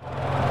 Bye.